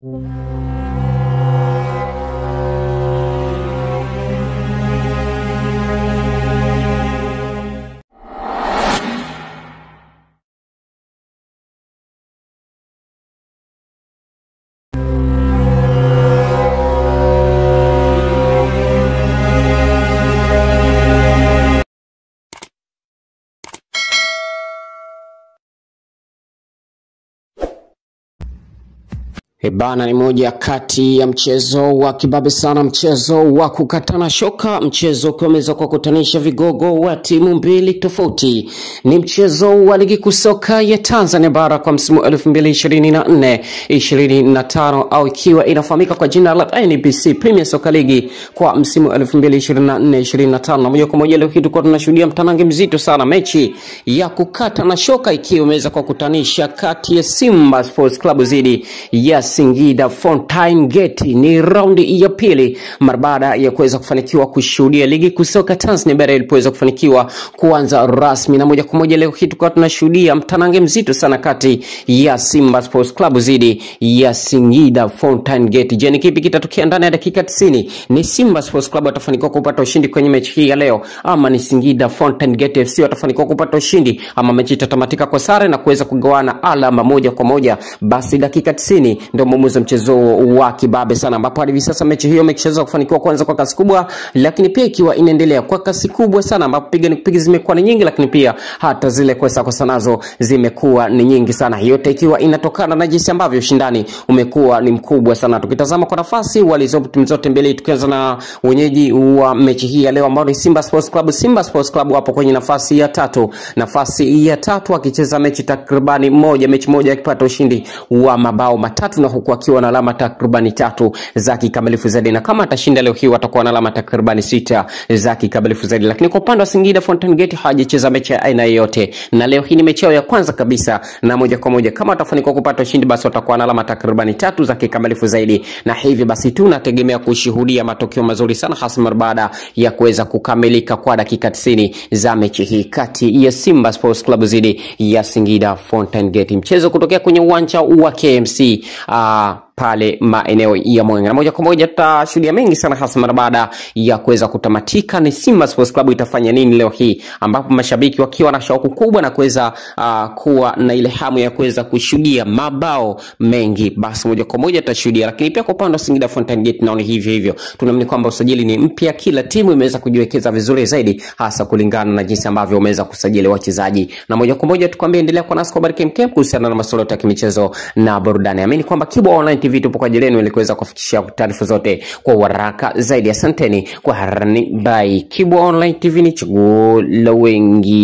Thank mm -hmm. Ebana ni moja kati ya mchezo wa kibabe sana, mchezo wa kukatana shoka, mchezo ukiwa umeweza kuwakutanisha vigogo wa timu mbili tofauti. Ni mchezo wa ligi kuu soka ya Tanzania bara kwa msimu 2024 25 au ikiwa inafahamika kwa jina la NBC Premier Soccer League kwa msimu 2024 25, moja kwa moja leo hii tulikuwa tunashuhudia mtanange mzito sana, mechi ya kukata na shoka ikiwa imeweza kuwakutanisha kati ya Simba Sports Club zidi ya Singida Fountain Gate. Ni raundi ya pili mara baada ya kuweza kufanikiwa kushuhudia ligi kusoka Tanzania bara ilipoweza kufanikiwa kuanza rasmi, na moja kwa moja leo hii tukawa tunashuhudia mtanange mzito sana kati ya Simba Sports Club dhidi ya Singida Fountain Gate. Je, ni kipi kitatokea ndani ya dakika 90? Ni Simba Sports Club watafanikiwa kupata ushindi kwenye mechi hii ya leo, ama ni Singida Fountain Gate FC watafanikiwa kupata ushindi, ama mechi itatamatika kwa sare na kuweza kugawana alama moja kwa moja? Basi dakika 90 ndio mwamuzi wa mchezo wa kibabe sana, ambapo hadi sasa mechi hiyo imechezwa kufanikiwa kwanza kwa kasi kubwa, lakini pia ikiwa inaendelea kwa kasi kubwa sana, ambapo piga nikupiga zimekuwa ni nyingi, lakini pia hata zile kwesa kosa nazo zimekuwa ni nyingi sana, yote ikiwa inatokana na jinsi ambavyo ushindani umekuwa ni mkubwa sana. Tukitazama kwa nafasi walizopo timu zote mbili, tukianza na wenyeji wa mechi hii ya leo ambao ni Simba Sports Club. Simba Sports Club wapo kwenye nafasi ya tatu, nafasi ya tatu akicheza mechi takribani moja, mechi moja akipata ushindi wa mabao matatu na huku akiwa na alama takribani tatu za kikamilifu zaidi, na kama atashinda leo hii watakuwa na alama takribani sita za kikamilifu zaidi. Lakini kwa upande wa Singida Fountain Gate hawajacheza mechi ya aina yoyote, na leo hii ni mechi yao ya kwanza kabisa, na moja kwa moja. Kama watafanikiwa kupata ushindi, basi watakuwa na alama takribani tatu za kikamilifu zaidi, na hivi basi tunategemea kushuhudia matokeo mazuri sana, hasa baada ya kuweza kukamilika kwa dakika 90 za mechi hii kati ya Simba Sports Club dhidi ya Singida Fountain Gate, mchezo kutokea kwenye uwanja wa KMC uh, a pale maeneo ya Mwenge, na moja kwa moja tutashuhudia mengi sana, hasa mara baada ya kuweza kutamatika ni Simba Sports Club itafanya nini leo hii, ambapo mashabiki wakiwa na shauku kubwa na kuweza uh, kuwa na ile hamu ya kuweza kushuhudia mabao mengi, basi moja kwa moja tutashuhudia. Lakini pia kwa upande wa Singida Fountain Gate naona hivyo hivyo, tunaamini kwamba usajili ni mpya, kila timu imeweza kujiwekeza vizuri zaidi, hasa kulingana na jinsi ambavyo umeweza kusajili wachezaji, na moja kwa moja tukwambie, endelea kwa nasi kwa habari kemkem kuhusiana na masuala ya kimichezo na burudani. Amini kwamba Kibwa Online TV tupo kwa ajili yenu ili kuweza kufikishia taarifa zote kwa haraka zaidi. Asanteni kwa harani by Kibwa Online TV, ni chaguo la wengi.